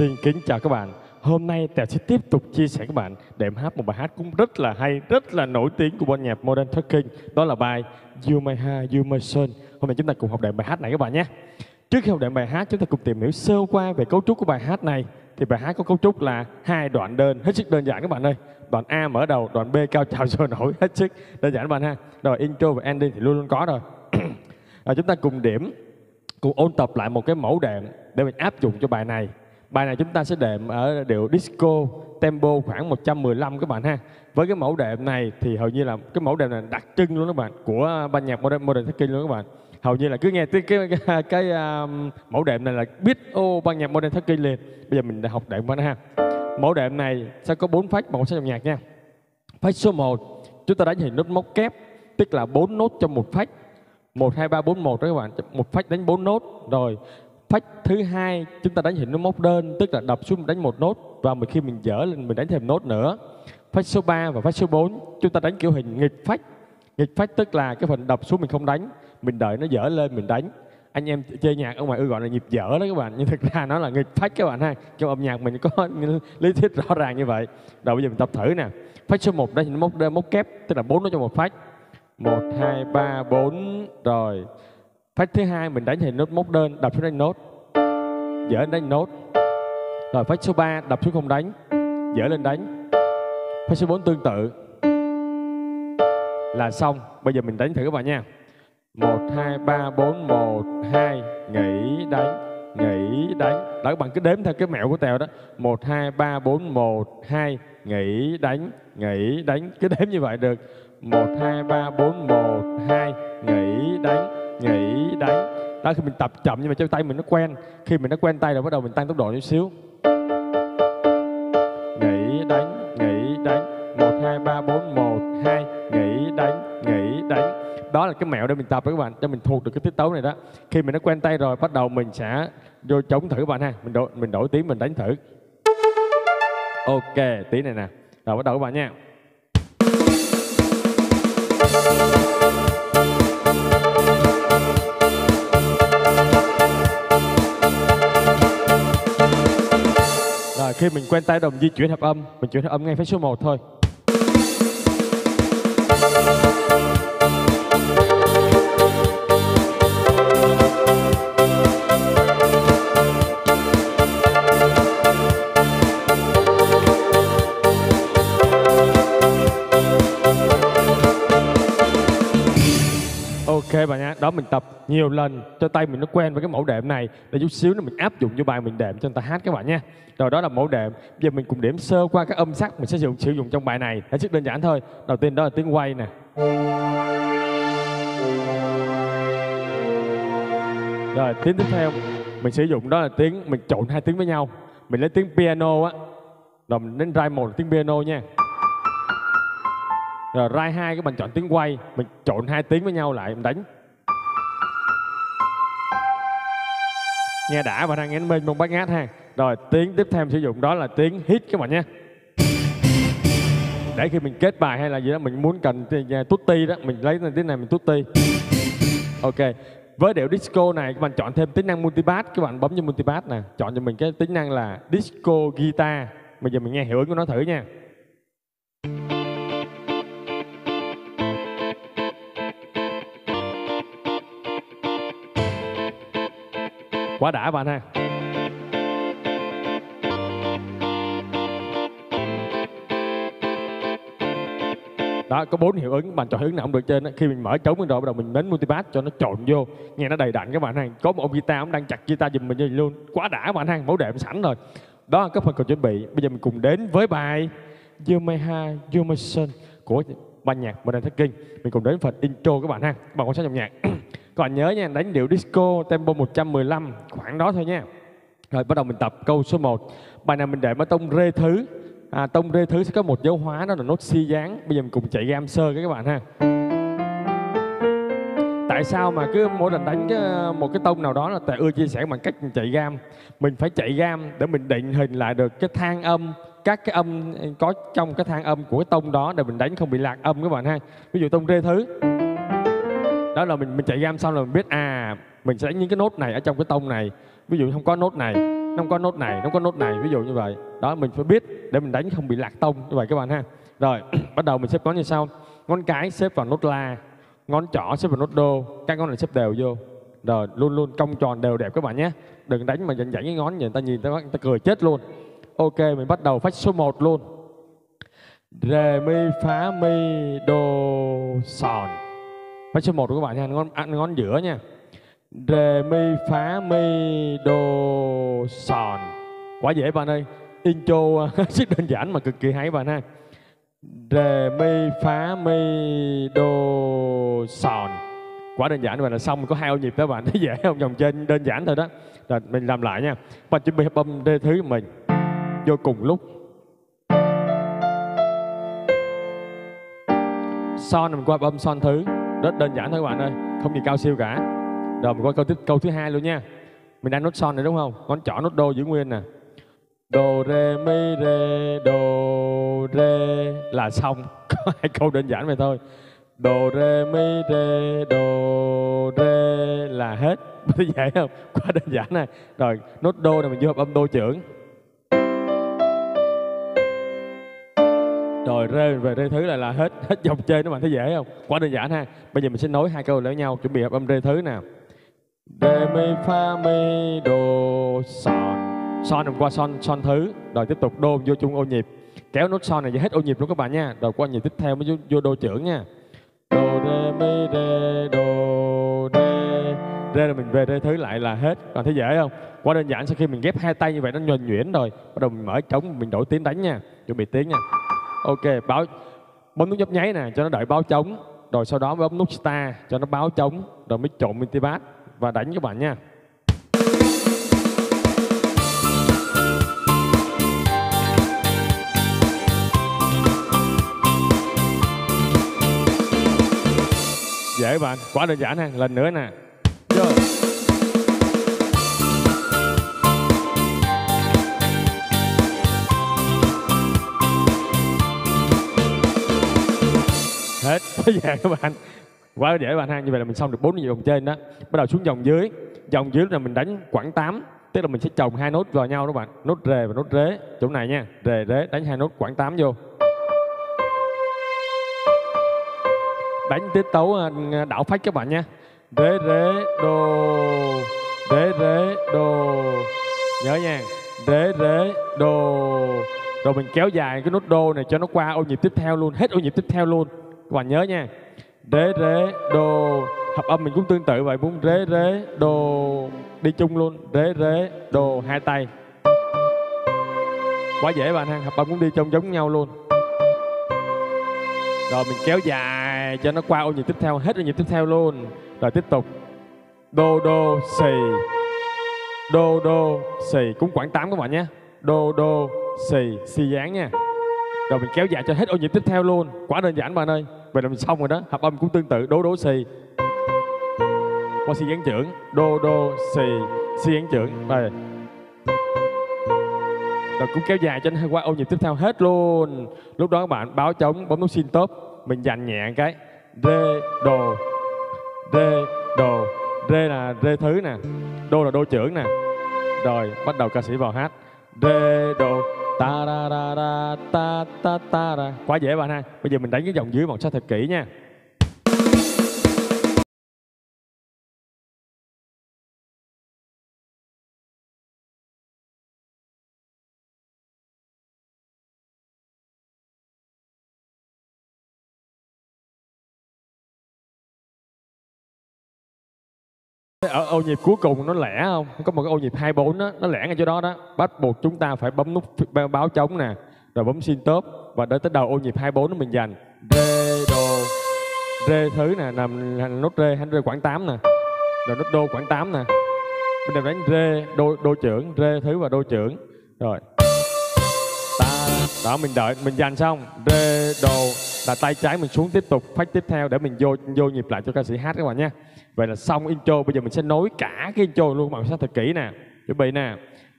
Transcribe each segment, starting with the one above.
Xin kính chào các bạn. Hôm nay Tèo sẽ tiếp tục chia sẻ các bạn để em hát một bài hát cũng rất là hay, rất là nổi tiếng của ban nhạc Modern Talking. Đó là bài You My Heart, You My Soul. Hôm nay chúng ta cùng học đệm bài hát này các bạn nhé. Trước khi học đệm bài hát, chúng ta cùng tìm hiểu sơ qua về cấu trúc của bài hát này. Thì bài hát có cấu trúc là hai đoạn đơn, hết sức đơn giản các bạn ơi. Đoạn A mở đầu, đoạn B cao trào sôi nổi, hết sức đơn giản các bạn ha. Rồi intro và ending thì luôn luôn có rồi. à, chúng ta cùng điểm, cùng ôn tập lại một cái mẫu đệm để mình áp dụng cho bài này Bài này chúng ta sẽ đệm ở điệu disco tempo khoảng 115 các bạn ha. Với cái mẫu đệm này thì hầu như là cái mẫu đệm này đặc trưng luôn các bạn của ban nhạc modern modern talking luôn các bạn. Hầu như là cứ nghe cái cái cái, cái um, mẫu đệm này là biết ô ban nhạc modern talking liền. Bây giờ mình đã học đệm qua ha. Mẫu đệm này sẽ có bốn phát màu sắc trong nhạc nha. Phát số 1 chúng ta đánh hình nốt móc kép tức là bốn nốt trong một phách. 1 2 3 4 1 đó các bạn, một phách đánh 4 nốt rồi phách thứ hai, chúng ta đánh hình nó móc đơn, tức là đập xuống đánh một nốt, và mình khi mình dở lên, mình đánh thêm nốt nữa. Phách số 3 và phách số 4 chúng ta đánh kiểu hình nghịch phách. Nghịch phách tức là cái phần đập xuống mình không đánh, mình đợi nó dở lên mình đánh. Anh em chơi nhạc ở ngoài ư gọi là nhịp dở đó các bạn, nhưng thực ra nó là nghịch phách các bạn ha. Trong âm nhạc mình có lý thuyết rõ ràng như vậy. Rồi bây giờ mình tập thử nè. Phách số 1 đây nó móc móc kép, tức là bốn nó trong một phách. Một, hai, ba, bốn, rồi phách thứ hai, mình đánh thì nốt móc đơn đập xuống đánh nốt. Dở lên đánh nốt. Rồi phách số 3 đập xuống không đánh. Dở lên đánh. Phách số 4 tương tự. Là xong. Bây giờ mình đánh thử các bạn nha. Một, hai, ba, bốn, một, hai. Nghỉ đánh. Nghỉ đánh. Đó, các bạn cứ đếm theo cái mẹo của tèo đó. Một, hai, ba, bốn, một, hai. Nghỉ đánh. Nghỉ đánh. Cứ đếm như vậy được. Một, hai, ba, bốn, một, hai. Nghỉ đánh đánh đó, khi mình tập chậm nhưng mà cho tay mình nó quen. Khi mình nó quen tay rồi bắt đầu mình tăng tốc độ chút xíu. Nghĩ đánh nghĩ đánh. Một, hai, ba, bốn, một, hai. Nghĩ đánh nghĩ đánh. Đó là cái mẹo để mình tập với các bạn cho mình thuộc được cái tiết tấu này đó. Khi mình nó quen tay rồi, bắt đầu mình sẽ vô chống thử các bạn ha. Mình đổi mình đổi tiếng, mình đánh thử. Ok tí này nè. Rồi bắt đầu các bạn nha. Khi mình quen tay đồng di chuyển hợp âm, mình chuyển hợp âm ngay phép số 1 thôi. Bạn nhé, đó mình tập nhiều lần cho tay mình nó quen với cái mẫu đệm này để chút xíu nữa mình áp dụng cho bài mình đệm cho người ta hát các bạn nha. Rồi đó là mẫu đệm. Bây giờ mình cùng điểm sơ qua các âm sắc mình sẽ sử dụng sử dụng trong bài này. Hết sức đơn giản thôi. Đầu tiên đó là tiếng quay nè. Rồi tiếng tiếp theo mình sử dụng đó là tiếng mình trộn hai tiếng với nhau. Mình lấy tiếng piano á. Rồi mình đến rai một tiếng piano nha. Rồi rai hai cái mình chọn tiếng quay, mình trộn hai tiếng với nhau lại mình đánh. Nghe đã và đang nghe bên mông bát ngát ha. Rồi tiếng tiếp theo sử dụng đó là tiếng hit các bạn nhé. Để khi mình kết bài hay là gì đó mình muốn cần à, tút ti đó, mình lấy tiếng này mình tút ti. Ok. Với điệu disco này các bạn chọn thêm tính năng multipass, các bạn bấm cho multipass nè, chọn cho mình cái tính năng là disco guitar. Bây giờ mình nghe hiệu ứng của nó thử nha. Quá đã, bạn ha. Đó, có bốn hiệu ứng, bạn chọn hiệu ứng nào cũng được trên đó. khi mình mở trống lên rồi, bắt đầu mình nhấn multipass cho nó trộn vô. Nghe nó đầy đặn các bạn ha. Có một ông guitar ông đang chặt guitar giùm mình như luôn. Quá đã các bạn ha. Mẫu đệm sẵn rồi. Đó là các phần cần chuẩn bị. Bây giờ mình cùng đến với bài You May Ha You May Sun của ban nhạc Modern Talking mình cùng đến phần intro các bạn ha. Các bạn quan sát dòng nhạc còn nhớ nha đánh điệu disco tempo 115 khoảng đó thôi nha. Rồi bắt đầu mình tập câu số 1 bài này mình để ở tông rê thứ. À, tông rê thứ sẽ có một dấu hóa đó là nốt si dáng. Bây giờ mình cùng chạy gam sơ các bạn ha. Tại sao mà cứ mỗi lần đánh cái, một cái tông nào đó là tại ưa chia sẻ bằng cách chạy gam? Mình phải chạy gam để mình định hình lại được cái thang âm các cái âm có trong cái thang âm của cái tông đó để mình đánh không bị lạc âm các bạn ha. Ví dụ tông rê thứ đó là mình mình chạy gam xong là mình biết à mình sẽ đánh những cái nốt này ở trong cái tông này. Ví dụ không có nốt này nó không có nốt này nó không có nốt này ví dụ như vậy. Đó mình phải biết để mình đánh không bị lạc tông như vậy các bạn ha. Rồi bắt đầu mình xếp ngón như sau. Ngón cái xếp vào nốt la ngón trỏ xếp vào nốt đô các ngón này xếp đều vô. Rồi luôn luôn cong tròn đều đẹp các bạn nhé. Đừng đánh mà dành dãy cái ngón người ta nhìn người ta, người ta cười chết luôn. Ok mình bắt đầu phách số 1 luôn. Rê mi phá mi đô sòn phát số 1 của các bạn nha ngón ngón giữa nha. Rê mi phá mi đô sòn. Quá dễ bạn ơi. Intro, rất đơn giản mà cực kỳ hay bạn ha. Rê mi phá mi đô sòn. Quá đơn giản vậy là xong có hai ô nhịp đó bạn, thấy dễ không? Dòng trên đơn giản thôi đó. Rồi, mình làm lại nha. Bạn chuẩn bị bấm âm thứ của mình. Vô cùng lúc. Son, mình qua âm son thứ rất đơn giản thôi các bạn ơi, không gì cao siêu cả. Rồi mình qua câu tiếp câu thứ hai luôn nha. Mình đang nốt son này đúng không? Ngón trỏ nốt đô giữ nguyên nè. Đô rê mi rê, đô rê. Là xong. Có hai câu đơn giản vậy thôi. Đô rê mi rê, đô rê. Là hết. Thấy dễ không? Quá đơn giản này. Rồi, nốt đô này mình vô hợp âm đô trưởng. Rồi rê về rê thứ là là hết hết dòng chơi đó bạn thấy dễ không? Quá đơn giản ha. Bây giờ mình sẽ nối hai câu lại nhau chuẩn bị hợp âm rê thứ nào. Rê mi fa mi đô son. Son hôm qua son son thứ. Rồi tiếp tục đô vô chung ô nhịp. Kéo nốt son này hết ô nhịp luôn các bạn nha. Rồi qua nhịp tiếp theo mới vô, vô đô trưởng nha. Đô rê mi rê đô rê rê là mình về rê thứ lại là hết. Còn thấy dễ không? Quá đơn giản sau khi mình ghép hai tay như vậy nó nhuần nhuyễn rồi. Bắt đầu mình mở trống mình đổi tiếng đánh nha. Chuẩn bị tiếng nha ok, báo bấm nút nhấp nháy nè, cho nó đợi báo trống. Rồi sau đó mới bấm nút star cho nó báo trống. Rồi mới trộn multipass và đánh các bạn nha. Dễ bạn, quá đơn giản ha. Lần nữa nè. Hết. Quá dễ dạ, các bạn. Quá dễ bạn ha. Như vậy là mình xong được bốn vòng trên đó. Bắt đầu xuống vòng dưới. Vòng dưới là mình đánh quãng 8 tức là mình sẽ chồng hai nốt vào nhau đó bạn. Nốt rề và nốt rế. Chỗ này nha. Rề, rế, đánh hai nốt quãng 8 vô. Đánh tiết tấu à, đảo phách các bạn nha. Rế rế, đô. Rế rế, đô. Nhớ nha. Rế rế, đô. Rồi mình kéo dài cái nốt đô này cho nó qua ô nhịp tiếp theo luôn. Hết ô nhịp tiếp theo luôn các bạn nhớ nha. Rế rế, đô. Hợp âm mình cũng tương tự vậy cũng rế rế, đô. Đi chung luôn. Rế rế, đô, hai tay. Quá dễ bạn ha. Hợp âm cũng đi chung giống nhau luôn. Rồi mình kéo dài cho nó qua ô nhịp tiếp theo, hết ô nhịp tiếp theo luôn. Rồi tiếp tục. Đô đô, xì. Đô đô, xì. Cũng khoảng 8 các bạn nhé. Đô đô, xì. Xì dáng nha. Rồi mình kéo dài cho hết ô nhịp tiếp theo luôn. Quá đơn giản bạn ơi vậy là mình xong rồi đó. Hợp âm cũng tương tự. Đô đô si, qua si dáng trưởng. Đô đô si Si dáng trưởng. Đây. Rồi cũng kéo dài cho nên qua ô nhịp tiếp theo hết luôn. Lúc đó các bạn báo trống bấm nút xin top. Mình dành nhẹ cái. Rê đồ rê đồ rê là rê thứ nè. Đô là đô trưởng nè. Rồi bắt đầu ca sĩ vào hát. Rê đồ ta ra ra ra ta ta ta ra quá dễ bạn ha. Bây giờ mình đánh cái dòng dưới một sao thật kỹ nha. Ở ô nhịp cuối cùng nó lẻ không? Có một cái ô nhịp 24 đó, nó lẻ ngay chỗ đó đó. Bắt buộc chúng ta phải bấm nút báo trống nè, rồi bấm xin top, và đến tới đầu ô nhịp 24 nó mình dành rê đồ, rê thứ nè, nằm nốt rê hành rê khoảng 8 nè. Rồi nốt đô khoảng 8 nè. Mình đều đánh rê, đô đô trưởng, rê thứ và đô trưởng. Rồi. Ta, đó, mình đợi, mình dành xong. Rê đồ, là tay trái mình xuống tiếp tục phách tiếp theo để mình vô vô nhịp lại cho ca sĩ hát các bạn nhé vậy là xong intro. Bây giờ mình sẽ nối cả cái intro luôn. Bằng sát thật kỹ nè. Chuẩn bị nè.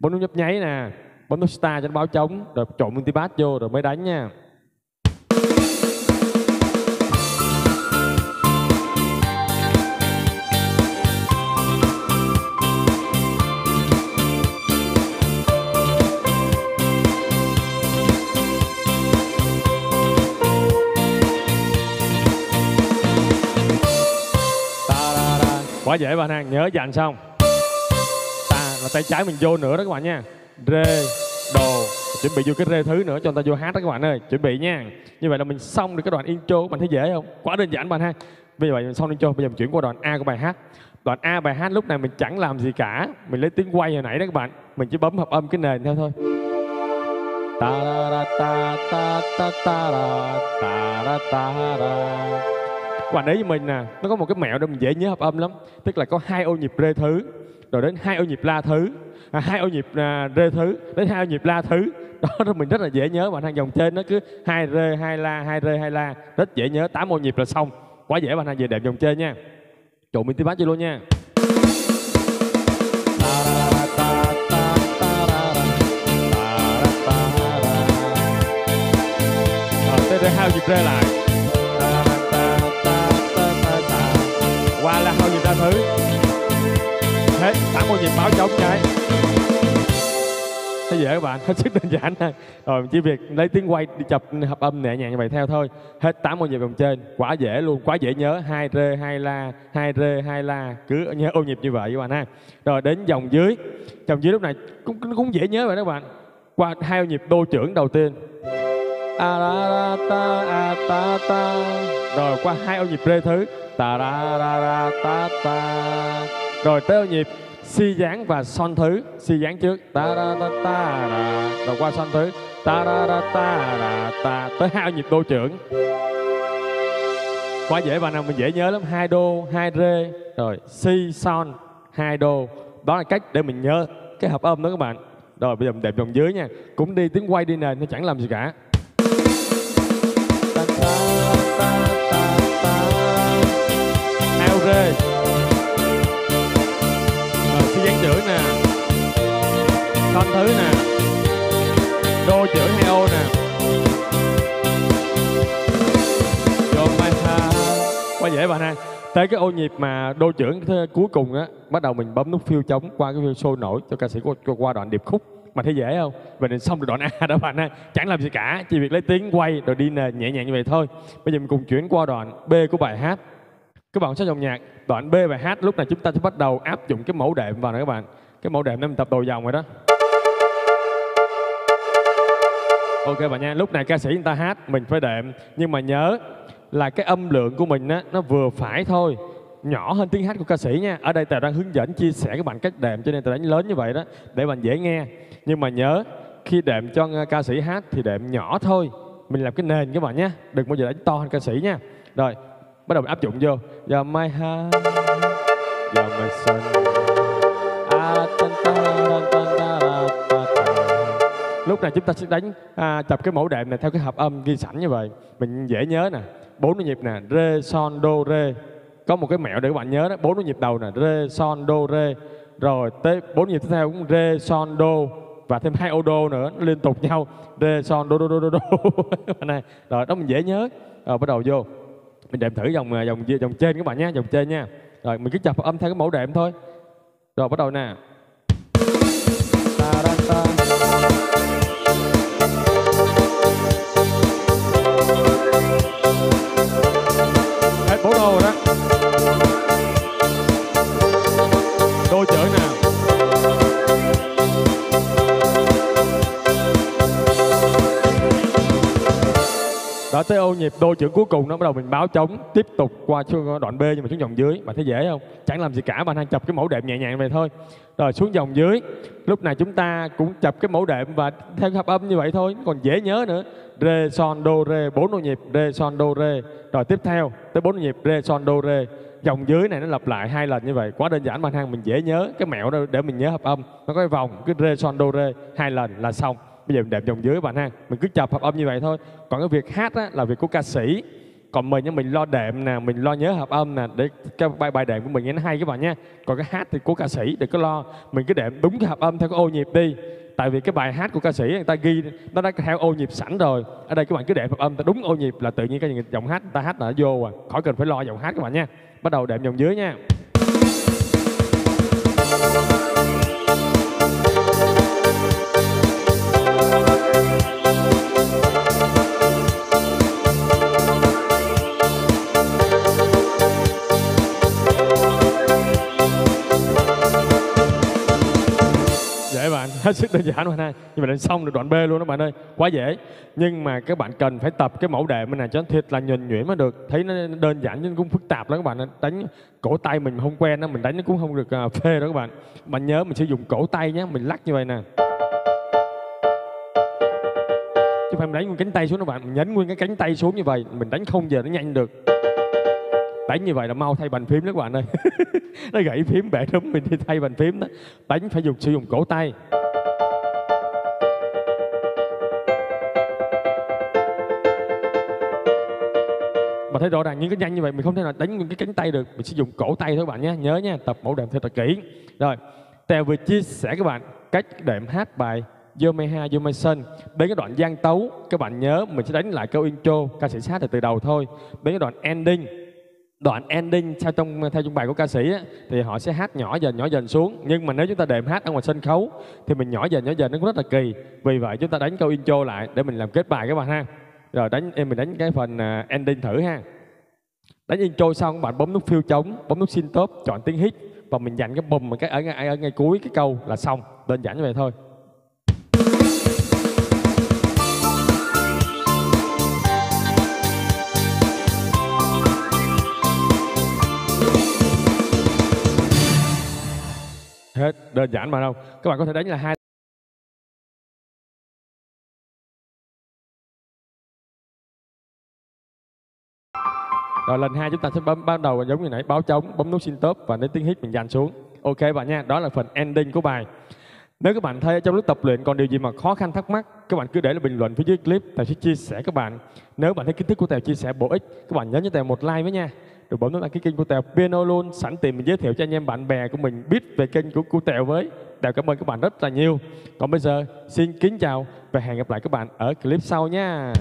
Bấm nút nhấp nháy nè. Bấm nút star cho nó báo trống. Rồi trộn multipass vô rồi mới đánh nha. Quá dễ bạn ha nhớ dành xong. Ta là tay trái mình vô nữa đó các bạn nha. Rê, đồ, chuẩn bị vô cái rê thứ nữa cho người ta vô hát đó các bạn ơi, chuẩn bị nha. Như vậy là mình xong được cái đoạn intro, các bạn thấy dễ không? Quá đơn giản bạn ha. Bây giờ mình xong intro, bây giờ mình chuyển qua đoạn a của bài hát. Đoạn a bài hát lúc này mình chẳng làm gì cả, mình lấy tiếng quay hồi nãy đó các bạn. Mình chỉ bấm hợp âm cái nền theo thôi. Ta ra ta ta ta ta ra ta ra ta ra các bạn để với mình nè nó có một cái mẹo để mình dễ nhớ hợp âm lắm. Tức là có hai ô nhịp rê thứ rồi đến hai ô nhịp la thứ. À, hai ô nhịp à, rê thứ đến hai ô nhịp la thứ. Đó là mình rất là dễ nhớ bạn hàng dòng trên nó cứ hai rê hai la hai rê hai la. Rất dễ nhớ tám ô nhịp là xong. Quá dễ bạn hàng về đẹp dòng trên nha. Trộn mình tí bát cho luôn nha. Rồi, tới đây hai ô nhịp rê lại. Thử. Thế, tặng một hết tám ô nhịp báo cho ông trai. Thấy dễ các bạn hết sức đơn giản thôi. Rồi chỉ việc lấy tiếng quay đi chập hợp âm nhẹ nhàng như vậy theo thôi. Hết tám ô nhịp vòng trên quá dễ luôn quá dễ nhớ. Hai rê hai la hai rê hai la cứ nhớ ô nhịp như vậy các bạn ha. Rồi đến dòng dưới. Dòng dưới lúc này cũng cũng dễ nhớ vậy đó các bạn. Qua hai ô nhịp đô trưởng đầu tiên. A ra ra ta a ta ta. Rồi qua hai ô nhịp rê thứ ta ra ra ra ta ta rồi tới nhịp si dáng và son thứ. Si dáng trước. Ta ra ta ta ra rồi qua son thứ. Ta ra ra ta ra ta tới hai nhịp đô trưởng. Quá dễ bạn nào mình dễ nhớ lắm. Hai đô, hai rê. Rồi si, son, hai đô. Đó là cách để mình nhớ cái hợp âm đó các bạn. Rồi bây giờ mình đẹp dòng dưới nha. Cũng đi tiếng quay đi nền, nó chẳng làm gì cả. Ta ta thanh thứ nè. Đô chữ hai ô nè. Vô mai Quá dễ bạn ha Tới cái ô nhịp mà đô trưởng cuối cùng á Bắt đầu mình bấm nút phiêu trống qua cái phiêu sôi nổi Cho ca sĩ qua, qua- đoạn điệp khúc. Mà thấy dễ không? và nên xong được đoạn A đó bạn ơi. Chẳng làm gì cả, chỉ việc lấy tiếng quay rồi đi nền nhẹ nhàng như vậy thôi. Bây giờ mình cùng chuyển qua đoạn B của bài hát. Các bạn sẽ dòng nhạc. Đoạn B bài hát lúc này chúng ta sẽ bắt đầu áp dụng cái mẫu đệm vào nè các bạn. Cái mẫu đệm để mình tập đầu dòng rồi đó. Ok bạn nha, lúc này ca sĩ người ta hát mình phải đệm. Nhưng mà nhớ là cái âm lượng của mình á, nó vừa phải thôi. Nhỏ hơn tiếng hát của ca sĩ nha. Ở đây Tài đang hướng dẫn chia sẻ các bạn cách đệm Cho nên Tài đánh lớn như vậy đó Để bạn dễ nghe. Nhưng mà nhớ khi đệm cho ca sĩ hát thì đệm nhỏ thôi. Mình làm cái nền các bạn nhé Đừng bao giờ đánh to hơn ca sĩ nha. Rồi, bắt đầu áp dụng vô. Giờ mai ha Giờ mai xanh này chúng ta sẽ đánh à, tập cái mẫu đệm này theo cái hợp âm ghi sẵn như vậy. Mình dễ nhớ nè bốn nhịp nè Rê, son, đô, rê Có một cái mẹo để các bạn nhớ đó bốn nhịp đầu nè Rê, son, đô, rê Rồi tới bốn nhịp tiếp theo cũng rê, son, đô Và thêm hai ô đô nữa nó liên tục nhau Rê, son, đô, đô, đô, đô, đô này Rồi đó mình dễ nhớ. Rồi bắt đầu vô. Mình đệm thử dòng dòng à, dòng trên các bạn nhé Dòng trên nha. Rồi mình cứ chập âm theo cái mẫu đệm thôi. Rồi bắt đầu nè. Đó nhịp đô trưởng cuối cùng nó bắt đầu mình báo trống, tiếp tục qua đoạn B nhưng mà xuống dòng dưới. Bạn thấy dễ không? Chẳng làm gì cả, bạn đang chập cái mẫu đệm nhẹ nhàng về thôi. Rồi, xuống dòng dưới. Lúc này chúng ta cũng chập cái mẫu đệm và theo hợp âm như vậy thôi còn dễ nhớ nữa. Rê son đô rê bốn ô nhịp. Rê son đô rê rồi, tiếp theo, tới bốn nhịp. Rê son đô rê dòng dưới này nó lặp lại hai lần như vậy. Quá đơn giản, bạn hăng mình dễ nhớ. Cái mẹo đó để mình nhớ hợp âm. Nó có cái vòng cái rê son đô rê hai lần là xong bây giờ mình đệm dòng dưới bạn ha. Mình cứ chập hợp âm như vậy thôi. Còn cái việc hát á, là việc của ca sĩ. Còn mình nhưng mình lo đệm nè mình lo nhớ hợp âm nè để cái bài bài đệm của mình nghe nó hay các bạn nha còn cái hát thì của ca sĩ đừng có lo. Mình cứ đệm đúng cái hợp âm theo cái ô nhịp đi. Tại vì cái bài hát của ca sĩ người ta ghi nó đã theo ô nhịp sẵn rồi. Ở đây các bạn cứ đệm hợp âm ta đúng ô nhịp là tự nhiên cái giọng hát người ta hát là nó vô à. Khỏi cần phải lo giọng hát các bạn nha. Bắt đầu đệm dòng dưới nha. Hết sức đơn giản mà ha nhưng mà đã xong được đoạn B luôn đó bạn ơi. Quá dễ. Nhưng mà các bạn cần phải tập cái mẫu đề này cho nó thiệt là nhuần nhuyễn mới được. Thấy nó đơn giản nhưng cũng phức tạp lắm các bạn đánh cổ tay mình không quen đó mình đánh nó cũng không được à, phê đó các bạn. Bạn nhớ mình sử dụng cổ tay nhé mình lắc như vậy nè. Chứ phải mình đánh nguyên cánh tay xuống đó bạn. Mình nhấn nguyên cái cánh tay xuống như vậy, mình đánh không giờ nó nhanh được. Đánh như vậy là mau thay bàn phím đó các bạn ơi. Nó gãy phím bẻ đúng mình đi thay bàn phím đó. Đánh phải dùng, sử dụng cổ tay. Thấy rõ ràng những cái nhanh như vậy mình không thể nào đánh những cái cánh tay được. Mình sử dụng cổ tay thôi các bạn nhé. Nhớ nha tập mẫu đệm thật kỹ. Rồi Tèo vừa chia sẻ các bạn cách đệm hát bài Yomeha Yomeson đến cái đoạn gian tấu các bạn nhớ mình sẽ đánh lại câu intro ca sĩ hát từ từ đầu thôi. Đến cái đoạn ending đoạn ending theo trong theo trong bài của ca sĩ á, thì họ sẽ hát nhỏ dần nhỏ dần xuống. Nhưng mà nếu chúng ta đệm hát ở ngoài sân khấu thì mình nhỏ dần nhỏ dần nó cũng rất là kỳ. Vì vậy chúng ta đánh câu intro lại để mình làm kết bài các bạn ha rồi đánh, em mình đánh cái phần à, ending thử ha. Đánh intro xong, bạn bấm nút phiêu trống, bấm nút xin top chọn tiếng hit và mình dành cái bùm cái ở ngay ở ngay cuối cái câu là xong, đơn giản như vậy thôi. Hết, đơn giản mà đâu. Các bạn có thể đánh là hai rồi lần hai chúng ta sẽ bấm bắt đầu giống như nãy báo trống bấm nút xin top và đến tiếng hít mình dàn xuống. Ok bạn nha đó là phần ending của bài. Nếu các bạn thấy trong lúc tập luyện còn điều gì mà khó khăn thắc mắc các bạn cứ để lại bình luận phía dưới clip Tèo sẽ chia sẻ các bạn. Nếu bạn thấy kiến thức của Tèo chia sẻ bổ ích các bạn nhớ cho Tèo một like với nha. Rồi bấm nút đăng ký kênh của Tèo. Piano luôn sẵn tiền mình giới thiệu cho anh em bạn bè của mình biết về kênh của, của Tèo với. Tèo cảm ơn các bạn rất là nhiều. Còn bây giờ xin kính chào và hẹn gặp lại các bạn ở clip sau nha.